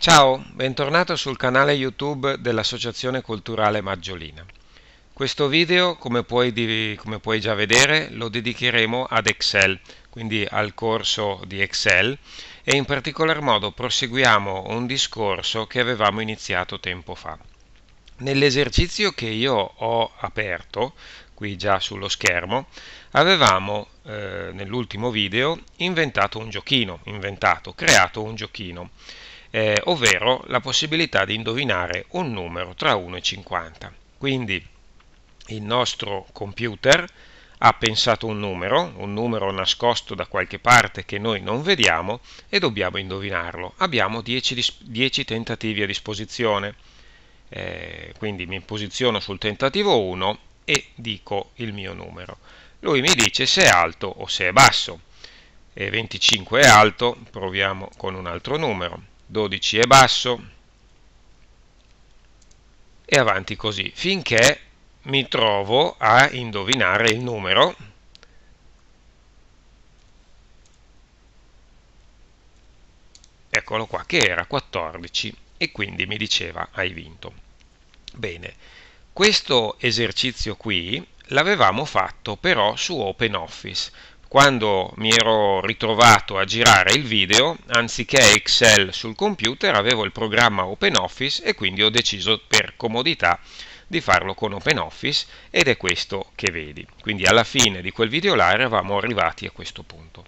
Ciao, bentornato sul canale YouTube dell'Associazione Culturale Maggiolina. Questo video, come puoi, come puoi, già vedere, lo dedicheremo ad Excel, quindi al corso di Excel e in particolar modo proseguiamo un discorso che avevamo iniziato tempo fa. Nell'esercizio che io ho aperto, qui già sullo schermo, avevamo eh, nell'ultimo video inventato un giochino, inventato, creato un giochino eh, ovvero la possibilità di indovinare un numero tra 1 e 50. Quindi il nostro computer ha pensato un numero, un numero nascosto da qualche parte che noi non vediamo e dobbiamo indovinarlo. Abbiamo 10, tentativi a disposizione, eh, quindi mi posiziono sul tentativo 1 e dico il mio numero. Lui mi dice se è alto o se è basso. E 25 è alto, proviamo con un altro numero. 12 è basso. E avanti così finché mi trovo a indovinare il numero eccolo qua che era 14 e quindi mi diceva hai vinto bene questo esercizio qui l'avevamo fatto però su OpenOffice quando mi ero ritrovato a girare il video, anziché Excel sul computer, avevo il programma OpenOffice e quindi ho deciso per comodità di farlo con OpenOffice ed è questo che vedi. Quindi alla fine di quel video là eravamo arrivati a questo punto.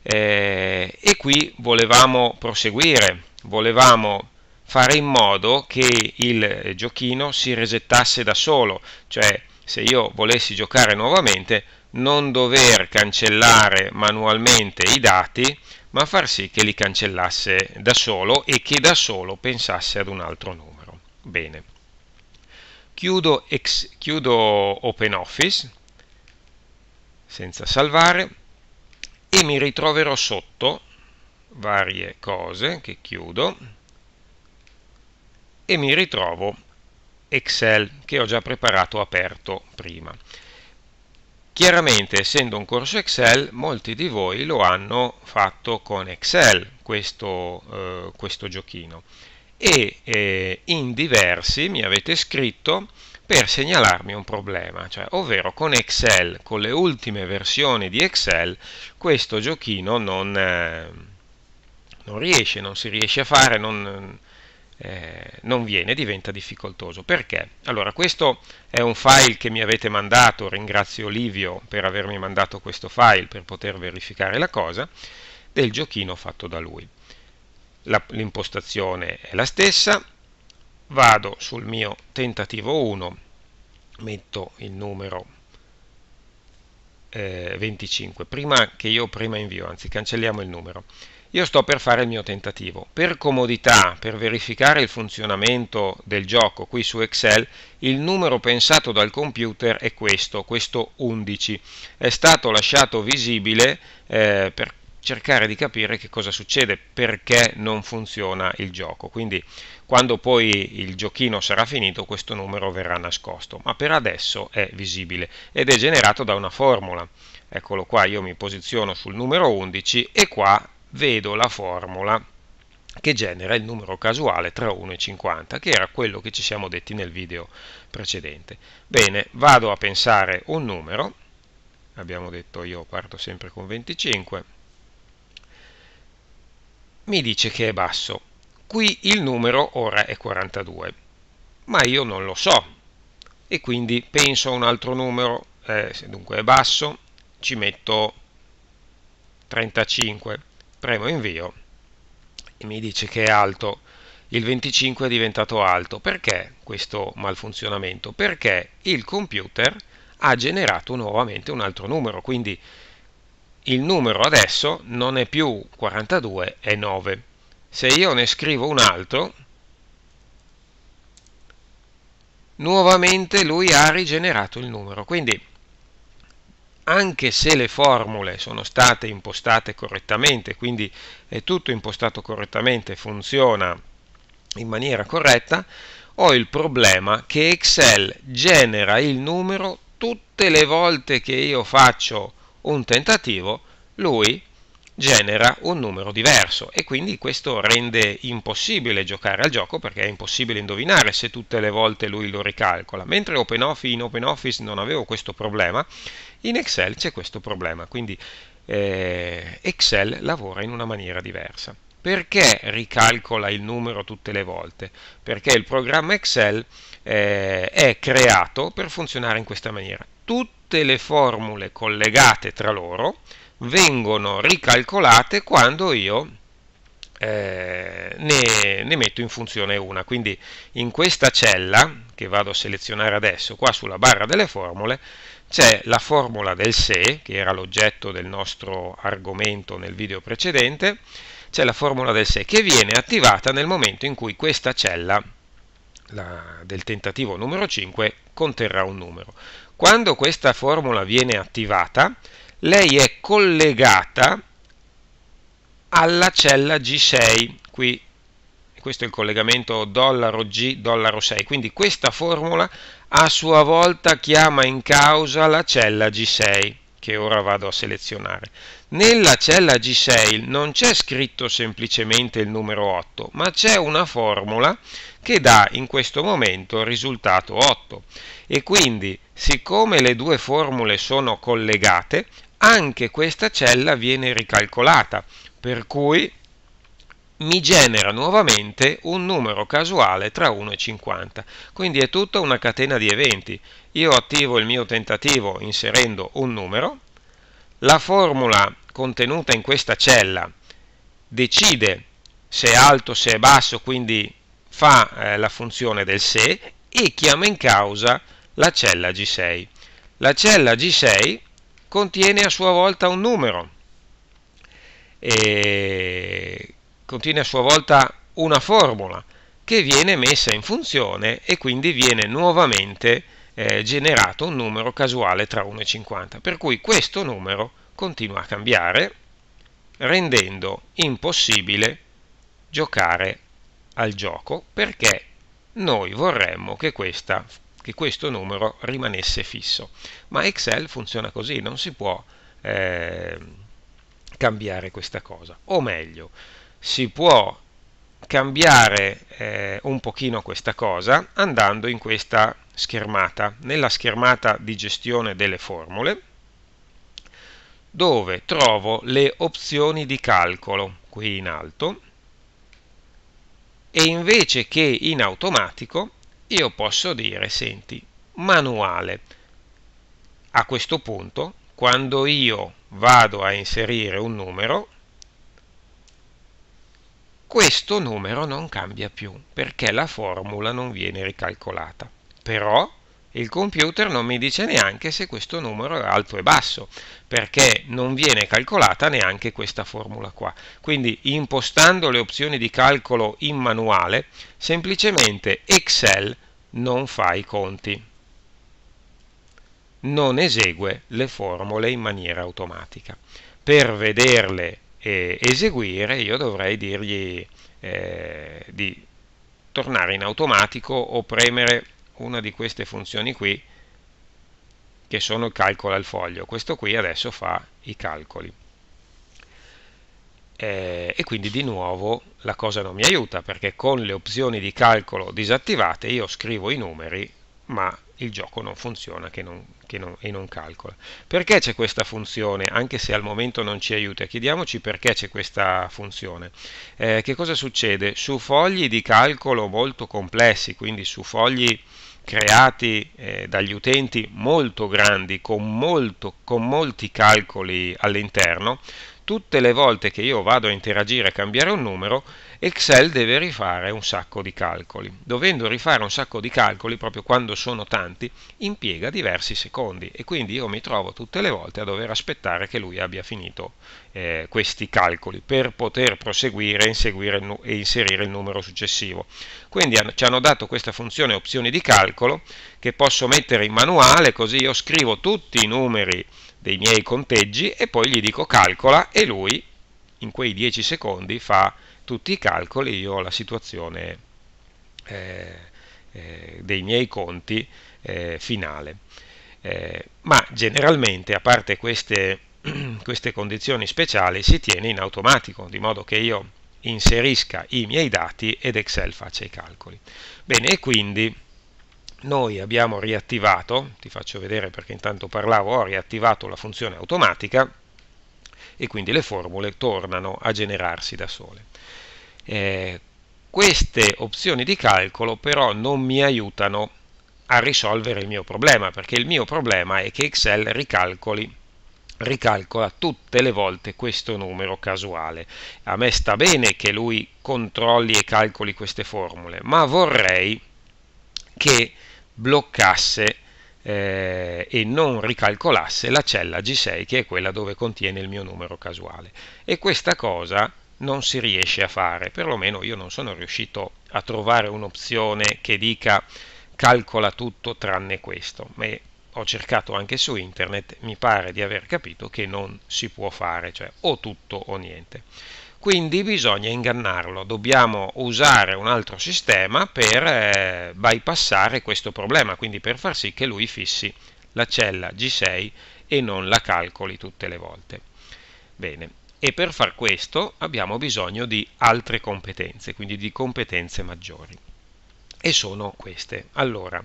Eh, e qui volevamo proseguire, volevamo fare in modo che il giochino si resettasse da solo, cioè se io volessi giocare nuovamente non dover cancellare manualmente i dati, ma far sì che li cancellasse da solo e che da solo pensasse ad un altro numero. Bene. Chiudo, ex, chiudo OpenOffice senza salvare e mi ritroverò sotto varie cose che chiudo e mi ritrovo Excel che ho già preparato aperto prima. Chiaramente, essendo un corso Excel, molti di voi lo hanno fatto con Excel, questo, eh, questo giochino. E eh, in diversi mi avete scritto per segnalarmi un problema, cioè, ovvero con Excel, con le ultime versioni di Excel, questo giochino non, eh, non riesce, non si riesce a fare, non, eh, non viene, diventa difficoltoso. Perché? Allora, questo è un file che mi avete mandato, ringrazio Livio per avermi mandato questo file per poter verificare la cosa, del giochino fatto da lui. l'impostazione è la stessa, vado sul mio tentativo 1, metto il numero eh, 25, prima che io prima invio, anzi cancelliamo il numero, io sto per fare il mio tentativo. Per comodità, per verificare il funzionamento del gioco qui su Excel, il numero pensato dal computer è questo, questo 11. È stato lasciato visibile eh, per cercare di capire che cosa succede, perché non funziona il gioco. Quindi quando poi il giochino sarà finito questo numero verrà nascosto, ma per adesso è visibile ed è generato da una formula. Eccolo qua, io mi posiziono sul numero 11 e qua vedo la formula che genera il numero casuale tra 1 e 50, che era quello che ci siamo detti nel video precedente. Bene, vado a pensare un numero, abbiamo detto io parto sempre con 25, mi dice che è basso. Qui il numero ora è 42, ma io non lo so. E quindi penso a un altro numero, eh, dunque è basso, ci metto 35 premo invio e mi dice che è alto. Il 25 è diventato alto. Perché questo malfunzionamento? Perché il computer ha generato nuovamente un altro numero. Quindi il numero adesso non è più 42 è 9 se io ne scrivo un altro nuovamente lui ha rigenerato il numero. Quindi anche se le formule sono state impostate correttamente, quindi è tutto impostato correttamente, funziona in maniera corretta, ho il problema che Excel genera il numero tutte le volte che io faccio un tentativo, lui genera un numero diverso e quindi questo rende impossibile giocare al gioco perché è impossibile indovinare se tutte le volte lui lo ricalcola. Mentre in OpenOffice non avevo questo problema, in Excel c'è questo problema, quindi eh, Excel lavora in una maniera diversa. Perché ricalcola il numero tutte le volte? Perché il programma Excel eh, è creato per funzionare in questa maniera. Tutte le formule collegate tra loro vengono ricalcolate quando io eh, ne, ne, metto in funzione una. Quindi in questa cella che vado a selezionare adesso, qua sulla barra delle formule, c'è la formula del se, che era l'oggetto del nostro argomento nel video precedente, c'è la formula del se che viene attivata nel momento in cui questa cella la, del tentativo numero 5 conterrà un numero. Quando questa formula viene attivata, lei è collegata alla cella G6, qui. Questo è il collegamento dollaro G, dollaro 6, quindi questa formula a sua volta chiama in causa la cella G6 che ora vado a selezionare. Nella cella G6 non c'è scritto semplicemente il numero 8, ma c'è una formula che dà in questo momento il risultato 8 e quindi siccome le due formule sono collegate anche questa cella viene ricalcolata, per cui mi genera nuovamente un numero casuale tra 1 e 50. Quindi è tutta una catena di eventi. Io attivo il mio tentativo inserendo un numero, la formula contenuta in questa cella decide se è alto, se è basso, quindi fa eh, la funzione del se e chiama in causa la cella G6. La cella G6 contiene a sua volta un numero. E contiene a sua volta una formula che viene messa in funzione e quindi viene nuovamente eh, generato un numero casuale tra 1 e 50 per cui questo numero continua a cambiare rendendo impossibile giocare al gioco perché noi vorremmo che questa che questo numero rimanesse fisso. Ma Excel funziona così, non si può eh, cambiare questa cosa. O meglio, si può cambiare eh, un pochino questa cosa andando in questa schermata, nella schermata di gestione delle formule, dove trovo le opzioni di calcolo qui in alto e invece che in automatico io posso dire, senti, manuale. A questo punto, quando io vado a inserire un numero, questo numero non cambia più perché la formula non viene ricalcolata. Però il computer non mi dice neanche se questo numero è alto e basso, perché non viene calcolata neanche questa formula qua. Quindi impostando le opzioni di calcolo in manuale, semplicemente Excel non fa i conti, non esegue le formule in maniera automatica. Per vederle eh, eseguire io dovrei dirgli eh, di tornare in automatico o premere una di queste funzioni qui che sono il calcolo al foglio. Questo qui adesso fa i calcoli. Eh, e quindi di nuovo la cosa non mi aiuta perché con le opzioni di calcolo disattivate io scrivo i numeri ma il gioco non funziona che non, che non, e non calcola. Perché c'è questa funzione? Anche se al momento non ci aiuta, chiediamoci perché c'è questa funzione. Eh, che cosa succede? Su fogli di calcolo molto complessi, quindi su fogli creati eh, dagli utenti molto grandi, con, molto, con molti calcoli all'interno, tutte le volte che io vado a interagire e cambiare un numero, Excel deve rifare un sacco di calcoli. Dovendo rifare un sacco di calcoli, proprio quando sono tanti, impiega diversi secondi e quindi io mi trovo tutte le volte a dover aspettare che lui abbia finito eh, questi calcoli per poter proseguire e, e inserire il numero successivo. Quindi ci hanno dato questa funzione opzioni di calcolo che posso mettere in manuale, così io scrivo tutti i numeri dei miei conteggi e poi gli dico calcola e lui in quei 10 secondi fa tutti i calcoli, io ho la situazione eh, eh, dei miei conti eh, finale. Eh, ma generalmente, a parte queste queste condizioni speciali si tiene in automatico, di modo che io inserisca i miei dati ed Excel faccia i calcoli. Bene, e quindi noi abbiamo riattivato, ti faccio vedere perché intanto parlavo, ho riattivato la funzione automatica e quindi le formule tornano a generarsi da sole. Eh, queste opzioni di calcolo però non mi aiutano a risolvere il mio problema, perché il mio problema è che Excel ricalcoli ricalcola tutte le volte questo numero casuale. A me sta bene che lui controlli e calcoli queste formule, ma vorrei che bloccasse eh, e non ricalcolasse la cella G6 che è quella dove contiene il mio numero casuale. E questa cosa non si riesce a fare, perlomeno io non sono riuscito a trovare un'opzione che dica calcola tutto tranne questo. Ma ho cercato anche su internet, mi pare di aver capito che non si può fare, cioè o tutto o niente. Quindi bisogna ingannarlo, dobbiamo usare un altro sistema per eh, bypassare questo problema, quindi per far sì che lui fissi la cella G6 e non la calcoli tutte le volte. Bene, e per far questo abbiamo bisogno di altre competenze, quindi di competenze maggiori. E sono queste. Allora,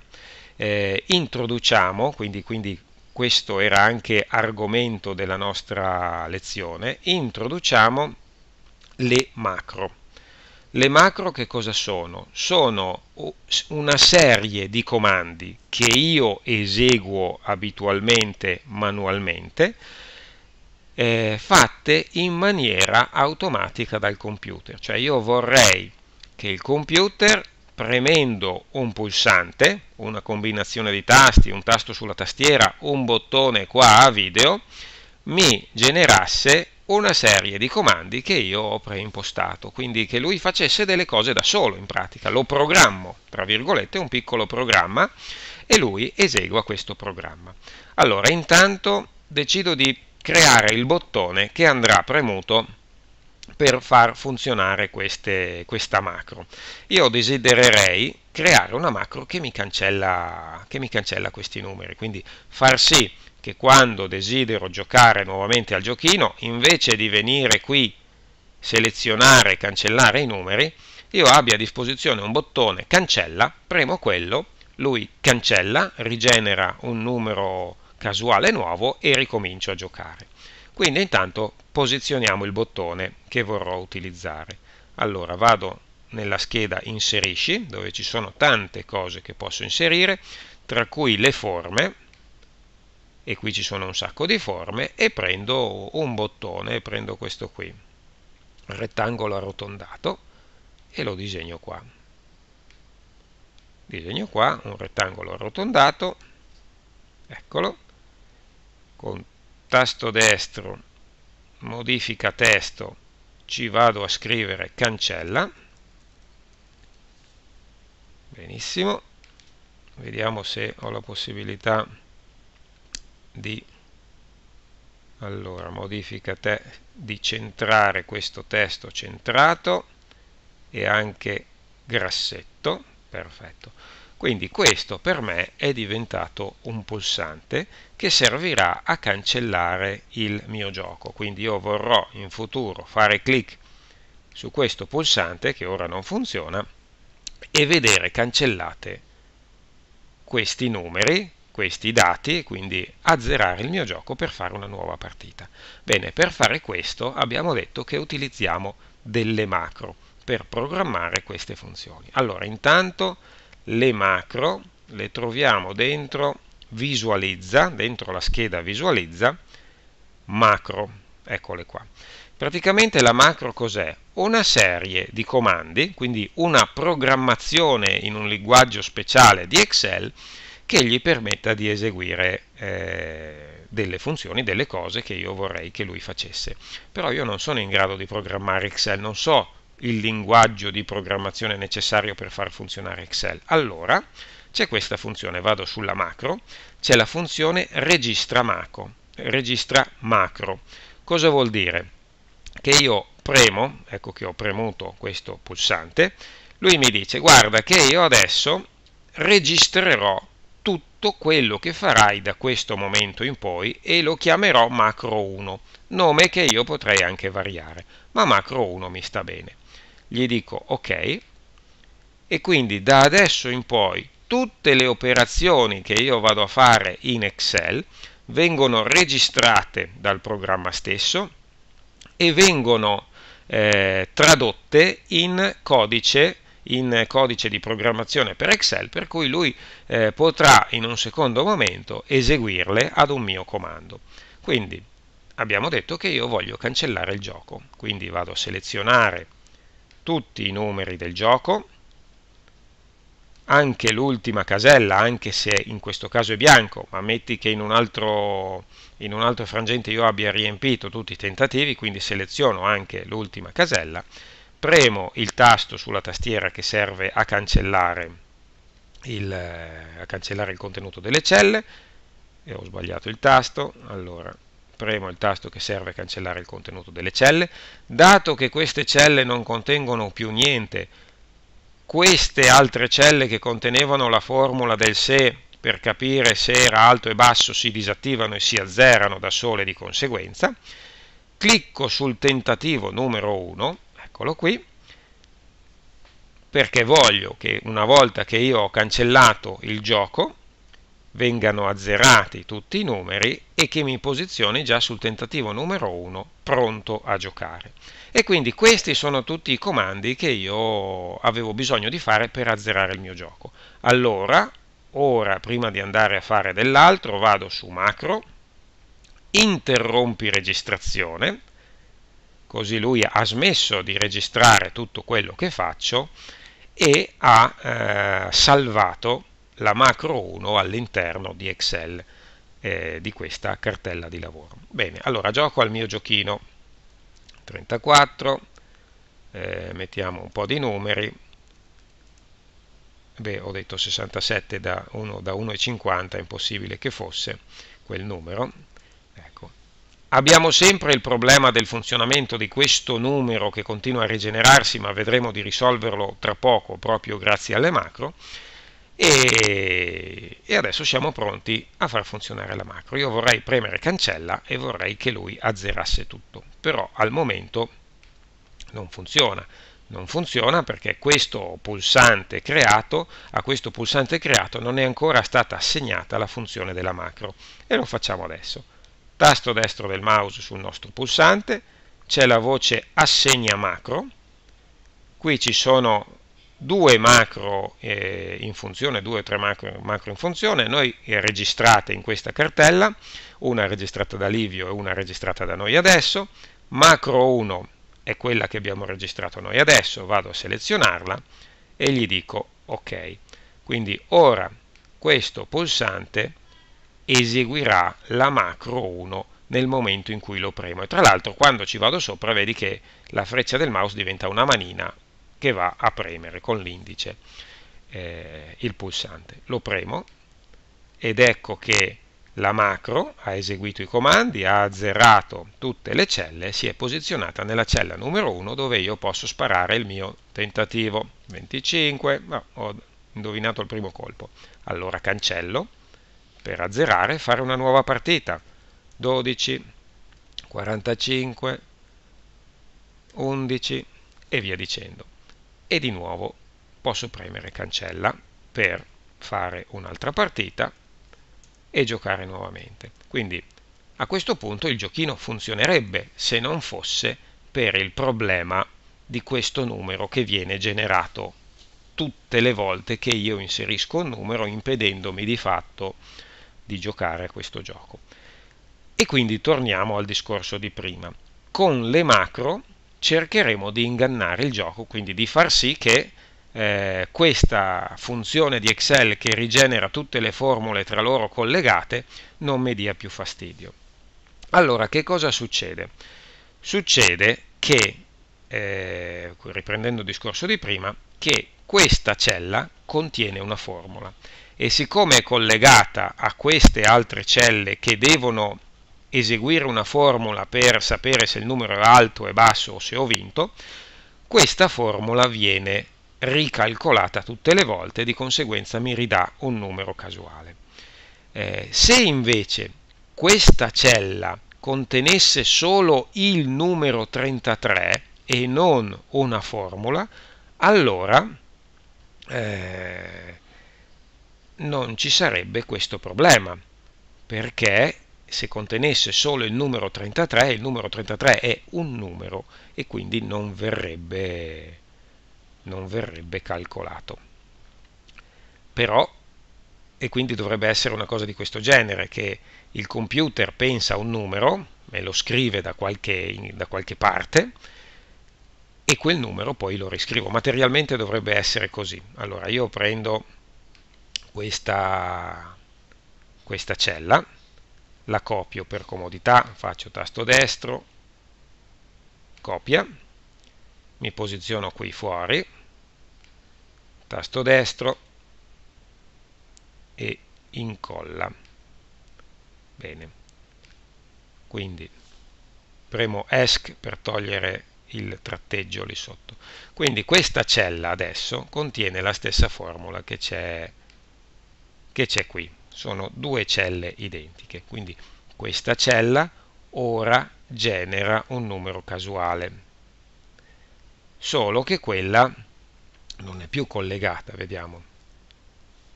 eh, introduciamo, quindi, quindi questo era anche argomento della nostra lezione, introduciamo le macro. Le macro che cosa sono? Sono una serie di comandi che io eseguo abitualmente manualmente, eh, fatte in maniera automatica dal computer. Cioè io vorrei che il computer premendo un pulsante, una combinazione di tasti, un tasto sulla tastiera, un bottone qua a video, mi generasse una serie di comandi che io ho preimpostato, quindi che lui facesse delle cose da solo in pratica. Lo programmo, tra virgolette, un piccolo programma e lui esegua questo programma. Allora, intanto decido di creare il bottone che andrà premuto per far funzionare queste, questa macro. Io desidererei creare una macro che mi, cancella, che mi cancella questi numeri, quindi far sì che quando desidero giocare nuovamente al giochino, invece di venire qui, selezionare e cancellare i numeri, io abbia a disposizione un bottone cancella, premo quello, lui cancella, rigenera un numero casuale nuovo e ricomincio a giocare. Quindi intanto posizioniamo il bottone che vorrò utilizzare. Allora vado nella scheda inserisci dove ci sono tante cose che posso inserire, tra cui le forme, e qui ci sono un sacco di forme, e prendo un bottone, prendo questo qui, rettangolo arrotondato, e lo disegno qua. Disegno qua un rettangolo arrotondato, eccolo, con tasto destro, modifica testo, ci vado a scrivere cancella, benissimo, vediamo se ho la possibilità di allora modifica te di centrare questo testo centrato e anche grassetto. Perfetto quindi questo per me è diventato un pulsante che servirà a cancellare il mio gioco. Quindi io vorrò in futuro fare clic su questo pulsante che ora non funziona e vedere cancellate questi numeri, questi dati, quindi azzerare il mio gioco per fare una nuova partita. Bene, per fare questo abbiamo detto che utilizziamo delle macro per programmare queste funzioni. Allora, intanto le macro le troviamo dentro visualizza, dentro la scheda visualizza, macro, eccole qua. Praticamente la macro cos'è? Una serie di comandi, quindi una programmazione in un linguaggio speciale di Excel che gli permetta di eseguire eh, delle funzioni, delle cose che io vorrei che lui facesse. Però io non sono in grado di programmare Excel, non so il linguaggio di programmazione necessario per far funzionare Excel. Allora c'è questa funzione, vado sulla macro, c'è la funzione registra macro. Registra macro. Cosa vuol dire? Che io premo, ecco che ho premuto questo pulsante, lui mi dice guarda che io adesso registrerò tutto quello che farai da questo momento in poi e lo chiamerò macro 1, nome che io potrei anche variare, ma macro 1 mi sta bene. Gli dico ok e quindi da adesso in poi tutte le operazioni che io vado a fare in Excel vengono registrate dal programma stesso e vengono eh, tradotte in codice in codice di programmazione per Excel, per cui lui eh, potrà in un secondo momento eseguirle ad un mio comando. Quindi abbiamo detto che io voglio cancellare il gioco, quindi vado a selezionare tutti i numeri del gioco, anche l'ultima casella, anche se in questo caso è bianco, ma metti che in un, altro, in un altro frangente io abbia riempito tutti i tentativi, quindi seleziono anche l'ultima casella, premo il tasto sulla tastiera che serve a cancellare il, a cancellare il contenuto delle celle, e ho sbagliato il tasto, allora premo il tasto che serve a cancellare il contenuto delle celle, dato che queste celle non contengono più niente, queste altre celle che contenevano la formula del se per capire se era alto e basso si disattivano e si azzerano da sole di conseguenza. Clicco sul tentativo numero 1, eccolo qui, perché voglio che una volta che io ho cancellato il gioco vengano azzerati tutti i numeri e che mi posizioni già sul tentativo numero 1 pronto a giocare. E quindi questi sono tutti i comandi che io avevo bisogno di fare per azzerare il mio gioco. Allora, ora prima di andare a fare dell'altro, vado su macro, interrompi registrazione, così lui ha smesso di registrare tutto quello che faccio e ha eh, salvato la macro 1 all'interno di Excel eh, di questa cartella di lavoro. Bene, allora gioco al mio giochino 34, eh, mettiamo un po' di numeri, beh ho detto 67 da 1, da 1,50, è impossibile che fosse quel numero, ecco. Abbiamo sempre il problema del funzionamento di questo numero che continua a rigenerarsi, ma vedremo di risolverlo tra poco proprio grazie alle macro e, e, adesso siamo pronti a far funzionare la macro. Io vorrei premere cancella e vorrei che lui azzerasse tutto, però al momento non funziona. Non funziona perché questo pulsante creato, a questo pulsante creato non è ancora stata assegnata la funzione della macro e lo facciamo adesso. Tasto destro del mouse sul nostro pulsante, c'è la voce assegna macro, qui ci sono due macro eh, in funzione, due o tre macro, macro in funzione, noi registrate in questa cartella, una registrata da Livio e una registrata da noi adesso, macro 1 è quella che abbiamo registrato noi adesso, vado a selezionarla e gli dico ok. Quindi ora questo pulsante eseguirà la macro 1 nel momento in cui lo premo. E tra l'altro quando ci vado sopra vedi che la freccia del mouse diventa una manina che va a premere con l'indice eh, il pulsante. Lo premo ed ecco che la macro ha eseguito i comandi, ha azzerato tutte le celle, si è posizionata nella cella numero 1 dove io posso sparare il mio tentativo. 25, no, ho indovinato il primo colpo. Allora cancello per azzerare e fare una nuova partita. 12, 45, 11 e via dicendo e di nuovo posso premere cancella per fare un'altra partita e giocare nuovamente. Quindi a questo punto il giochino funzionerebbe se non fosse per il problema di questo numero che viene generato tutte le volte che io inserisco un numero impedendomi di fatto di giocare a questo gioco. E quindi torniamo al discorso di prima. Con le macro cercheremo di ingannare il gioco, quindi di far sì che eh, questa funzione di Excel che rigenera tutte le formule tra loro collegate non mi dia più fastidio. Allora, che cosa succede? Succede che, eh, riprendendo il discorso di prima, che questa cella contiene una formula e siccome è collegata a queste altre celle che devono eseguire una formula per sapere se il numero è alto o basso o se ho vinto, questa formula viene ricalcolata tutte le volte, di conseguenza mi ridà un numero casuale. Eh, se invece questa cella contenesse solo il numero 33 e non una formula, allora eh, non ci sarebbe questo problema, perché se contenesse solo il numero 33, il numero 33 è un numero e quindi non verrebbe, non verrebbe calcolato. Però, e quindi dovrebbe essere una cosa di questo genere, che il computer pensa a un numero, me lo scrive da qualche, da qualche parte, e quel numero poi lo riscrivo. Materialmente dovrebbe essere così. Allora io prendo questa, questa cella, la copio per comodità, faccio tasto destro, copia, mi posiziono qui fuori, tasto destro e incolla. Bene, quindi premo ESC per togliere il tratteggio lì sotto. Quindi questa cella adesso contiene la stessa formula che c'è qui. Sono due celle identiche, quindi questa cella ora genera un numero casuale. Solo che quella non è più collegata, vediamo.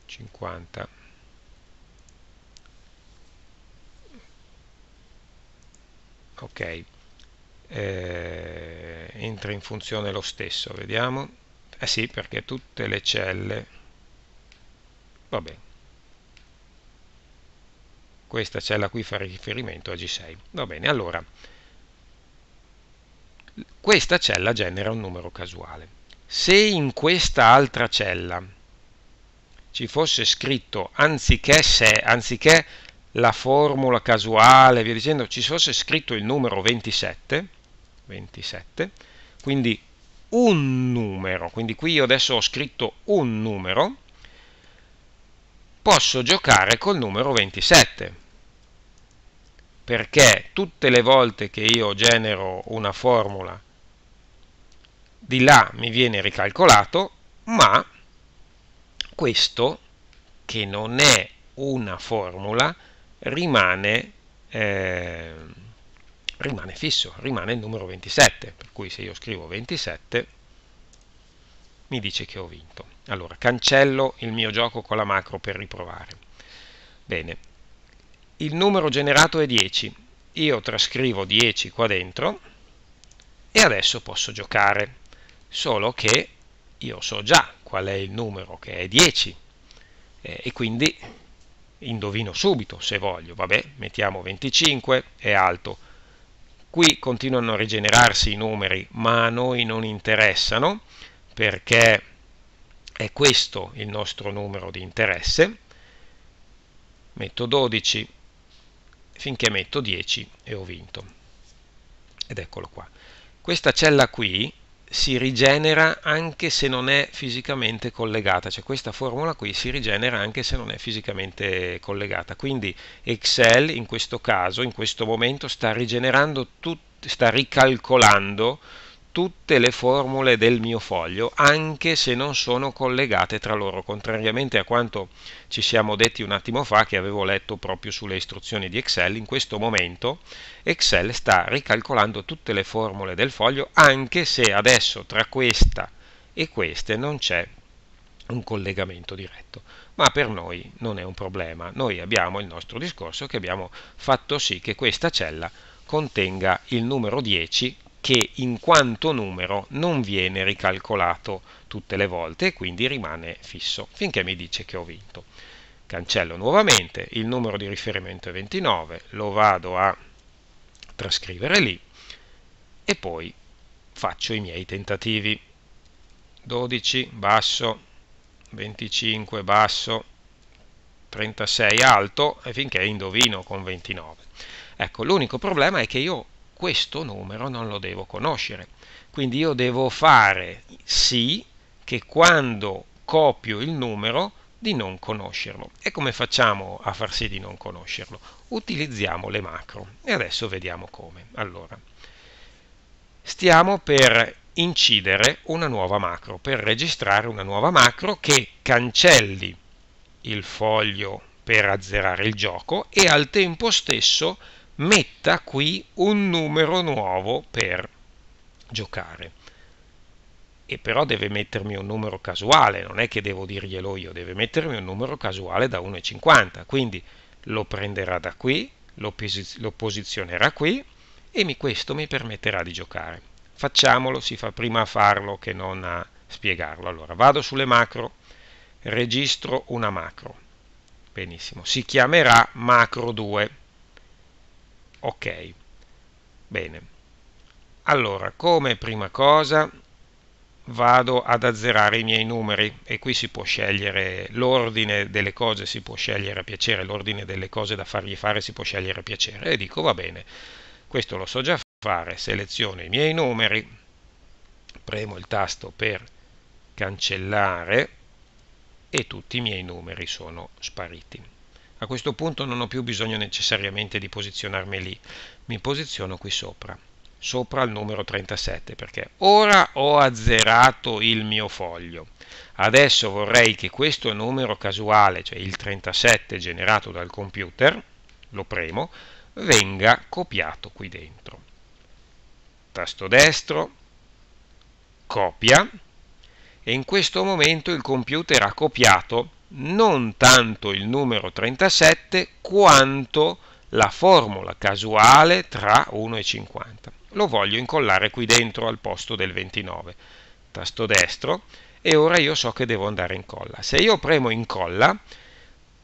50 ok. Eh, entra in funzione lo stesso vediamo. Eh sì perché tutte le celle. Vabbè questa cella qui fa riferimento a G6 va bene allora. Questa cella genera un numero casuale. Se in questa altra cella ci fosse scritto anziché se anziché la formula casuale via dicendo ci fosse scritto il numero 27 27 quindi un numero quindi qui io adesso ho scritto un numero posso giocare col numero 27 perché tutte le volte che io genero una formula di là mi viene ricalcolato, ma questo che non è una formula rimane, eh, rimane fisso, rimane il numero 27, per cui se io scrivo 27 mi dice che ho vinto. Allora cancello il mio gioco con la macro per riprovare. Bene, il numero generato è 10, io trascrivo 10 qua dentro e adesso posso giocare, solo che io so già qual è il numero che è 10 eh, e quindi indovino subito se voglio, vabbè, mettiamo 25, è alto. Qui continuano a rigenerarsi i numeri, ma a noi non interessano perché è questo il nostro numero di interesse. Metto 12 finché metto 10 e ho vinto. Ed eccolo qua. Questa cella qui si rigenera anche se non è fisicamente collegata, cioè questa formula qui si rigenera anche se non è fisicamente collegata. Quindi Excel in questo caso, in questo momento, sta rigenerando, sta ricalcolando tutte le formule del mio foglio, anche se non sono collegate tra loro, contrariamente a quanto ci siamo detti un attimo fa che avevo letto proprio sulle istruzioni di Excel, in questo momento Excel sta ricalcolando tutte le formule del foglio, anche se adesso tra questa e queste non c'è un collegamento diretto. Ma per noi non è un problema, noi abbiamo il nostro discorso che abbiamo fatto sì che questa cella contenga il numero 10 che in quanto numero non viene ricalcolato tutte le volte e quindi rimane fisso finché mi dice che ho vinto. Cancello nuovamente, il numero di riferimento è 29, lo vado a trascrivere lì e poi faccio i miei tentativi. 12 basso, 25 basso, 36 alto e finché indovino con 29. Ecco, l'unico problema è che io questo numero non lo devo conoscere. Quindi io devo fare sì che quando copio il numero di non conoscerlo. E come facciamo a far sì di non conoscerlo? Utilizziamo le macro e adesso vediamo come. Allora, stiamo per incidere una nuova macro, per registrare una nuova macro che cancelli il foglio per azzerare il gioco e al tempo stesso metta qui un numero nuovo per giocare. E però deve mettermi un numero casuale, non è che devo dirglielo io, deve mettermi un numero casuale da 1,50. Quindi lo prenderà da qui, lo, posi- lo posizionerà qui e mi, questo mi permetterà di giocare. Facciamolo, si fa prima a farlo che non a spiegarlo. Allora, vado sulle macro, registro una macro. Benissimo, si chiamerà macro 2. Ok, bene. Allora, come prima cosa vado ad azzerare i miei numeri e qui si può scegliere l'ordine delle cose, si può scegliere a piacere, l'ordine delle cose da fargli fare si può scegliere a piacere e dico va bene, questo lo so già fare, seleziono i miei numeri, premo il tasto per cancellare e tutti i miei numeri sono spariti. A questo punto non ho più bisogno necessariamente di posizionarmi lì, mi posiziono qui sopra sopra il numero 37 perché ora ho azzerato il mio foglio. Adesso vorrei che questo numero casuale, cioè il 37 generato dal computer, lo premo, venga copiato qui dentro. Tasto destro, copia, e in questo momento il computer ha copiato non tanto il numero 37 quanto la formula casuale tra 1 e 50 lo voglio incollare qui dentro al posto del 29. Tasto destro e ora io so che devo andare in colla. Se io premo incolla,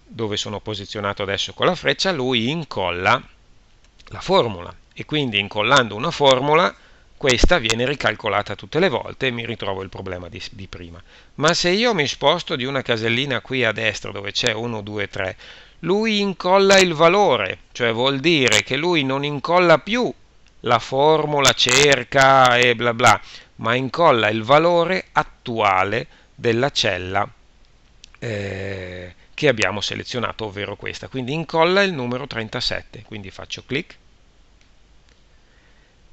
dove sono posizionato adesso con la freccia, lui incolla la formula e quindi incollando una formula questa viene ricalcolata tutte le volte e mi ritrovo il problema di, di, prima. Ma se io mi sposto di una casellina qui a destra dove c'è 1, 2, 3, lui incolla il valore, cioè vuol dire che lui non incolla più la formula cerca e bla bla, ma incolla il valore attuale della cella eh, che abbiamo selezionato, ovvero questa. Quindi incolla il numero 37, quindi faccio clic.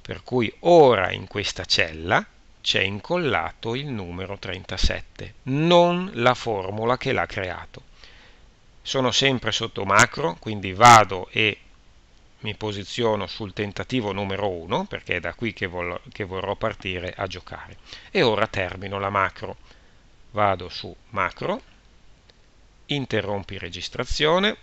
Per cui ora in questa cella c'è incollato il numero 37, non la formula che l'ha creato. Sono sempre sotto macro, quindi vado e mi posiziono sul tentativo numero 1 perché è da qui che, vol- che vorrò partire a giocare. E ora termino la macro. Vado su macro interrompi registrazione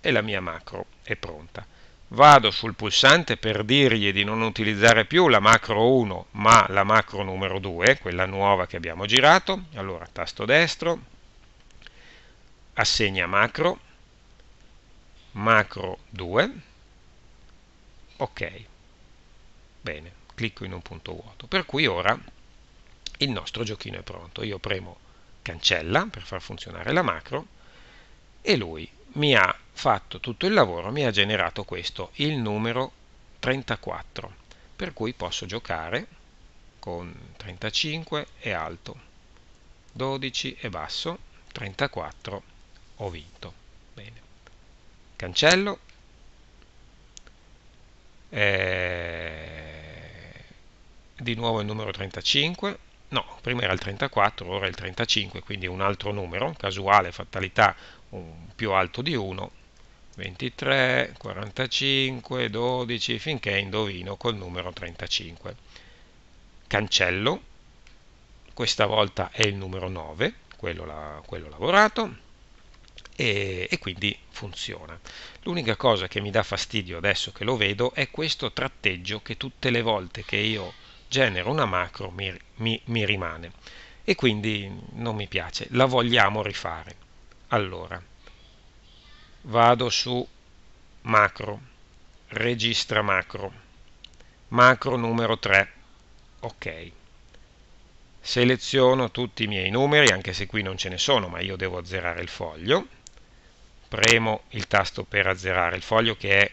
e la mia macro è pronta vado sul pulsante per dirgli di non utilizzare più la macro 1 ma la macro numero 2 quella nuova che abbiamo girato. Allora tasto destro assegna macro macro 2 ok bene clicco in un punto vuoto. Per cui ora il nostro giochino è pronto. Io premo cancella per far funzionare la macro e lui mi ha fatto tutto il lavoro mi ha generato questo il numero 34 per cui posso giocare con 35 è alto 12 è basso 34 ho vinto. Bene. Cancello. Eh, di nuovo il numero 35 no, prima era il 34 ora è il 35 quindi un altro numero casuale, fatalità un più alto di 1 23, 45, 12 finché indovino col numero 35 cancello questa volta è il numero 9 quello, la, quello lavorato e, e quindi funziona. L'unica cosa che mi dà fastidio adesso che lo vedo è questo tratteggio che tutte le volte che io genero una macro mi, mi, mi rimane e quindi non mi piace, la vogliamo rifare. Allora, vado su macro, registra macro, macro numero 3, ok. Seleziono tutti i miei numeri, anche se qui non ce ne sono, ma io devo azzerare il foglio. Premo il tasto per azzerare il foglio che è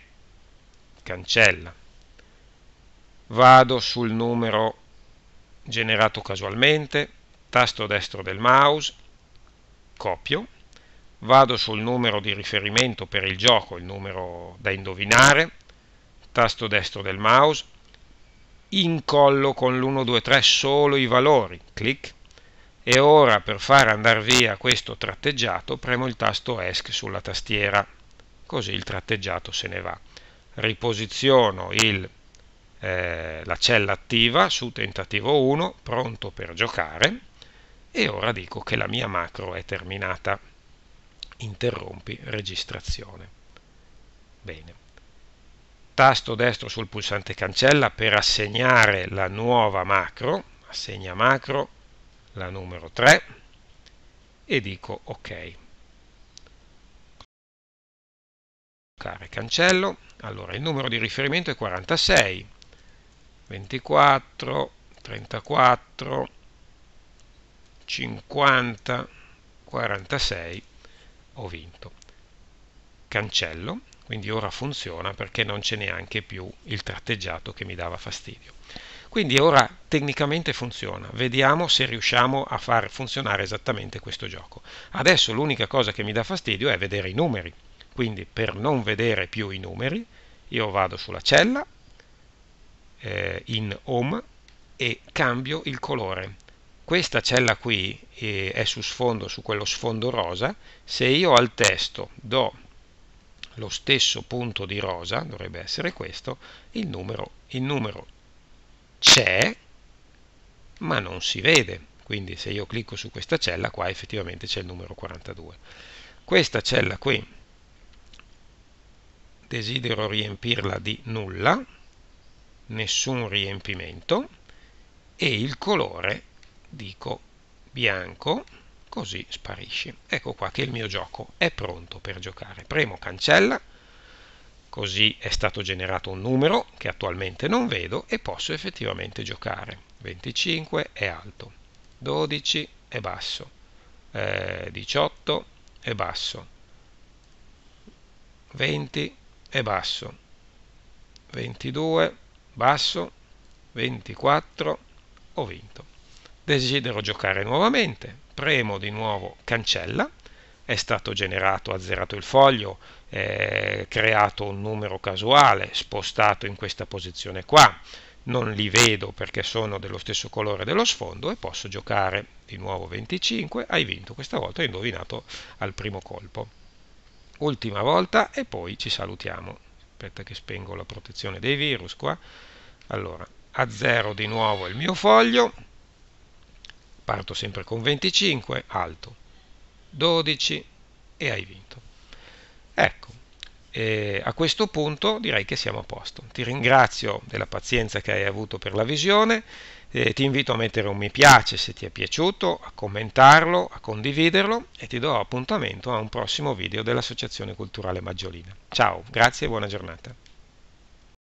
cancella. Vado sul numero generato casualmente tasto destro del mouse copio vado sul numero di riferimento per il gioco il numero da indovinare. Tasto destro del mouse. Incollo con l'1, 2, 3 solo i valori, clic, e ora per far andare via questo tratteggiato premo il tasto ESC sulla tastiera, così il tratteggiato se ne va. Riposiziono il, eh, la cella attiva su tentativo 1, pronto per giocare, e ora dico che la mia macro è terminata. Interrompi registrazione. Bene. Tasto destro sul pulsante cancella per assegnare la nuova macro, assegna macro, la numero 3 e dico ok. Cancello, allora il numero di riferimento è 46, 24, 34, 50, 46, ho vinto. Cancello, quindi ora funziona perché non c'è neanche più il tratteggiato che mi dava fastidio. Quindi ora tecnicamente funziona, vediamo se riusciamo a far funzionare esattamente questo gioco. Adesso l'unica cosa che mi dà fastidio è vedere i numeri, quindi per non vedere più i numeri io vado sulla cella eh, in home e cambio il colore. Questa cella qui eh, è su sfondo, su quello sfondo rosa, se io al testo do lo stesso punto di rosa, dovrebbe essere questo, il numero, il numero c'è, ma non si vede. Quindi se io clicco su questa cella, qua effettivamente c'è il numero 42. Questa cella qui desidero riempirla di nulla, nessun riempimento, e il colore dico bianco, così sparisce. Ecco qua che il mio gioco è pronto per giocare. Premo cancella, Così è stato generato un numero che attualmente non vedo e posso effettivamente giocare. 25 è alto, 12 è basso, eh, 18 è basso, 20 è basso, 22 basso, 24 ho vinto. Desidero giocare nuovamente, premo di nuovo cancella è stato generato, azzerato il foglio, eh, creato un numero casuale, spostato in questa posizione qua, non li vedo perché sono dello stesso colore dello sfondo e posso giocare di nuovo 25, hai vinto, questa volta hai indovinato al primo colpo. Ultima volta e poi ci salutiamo. Aspetta che spengo la protezione dei virus qua. Allora, azzero di nuovo il mio foglio, parto sempre con 25, alto, 12 e hai vinto. Ecco, eh, a questo punto direi che siamo a posto. Ti ringrazio della pazienza che hai avuto per la visione, eh, ti invito a mettere un mi piace se ti è piaciuto, a commentarlo, a condividerlo e ti do appuntamento a un prossimo video dell'Associazione Culturale Maggiolina. Ciao, grazie e buona giornata.